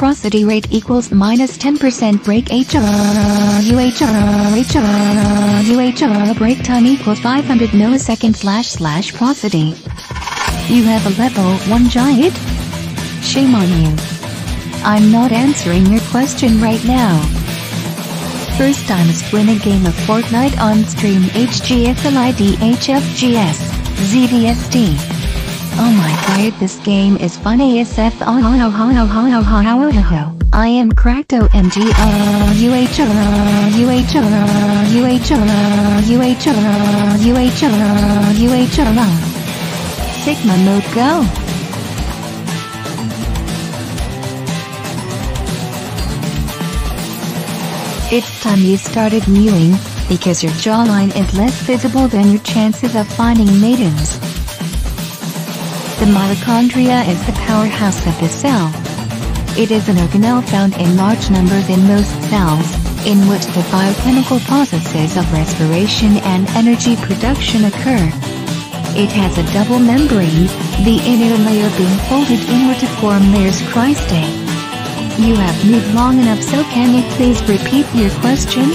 Prosody rate equals minus 10% break HR UHR HR UHR break time equals 500 milliseconds slash slash prosody. You have a level 1 giant? Shame on you. I'm not answering your question right now. First time win a game of Fortnite on stream HGFLID HFGS ZDSD. Oh my god, this game is funny SF. I am cracked OMG. UH, UH, UH, UH, UH, Sigma mode go. It's time you started mewing, because your jawline is less visible than your chances of finding maidens. The mitochondria is the powerhouse of the cell. It is an organelle found in large numbers in most cells, in which the biochemical processes of respiration and energy production occur. It has a double membrane, the inner layer being folded inward to form layers cristae. You have moved long enough so can you please repeat your question?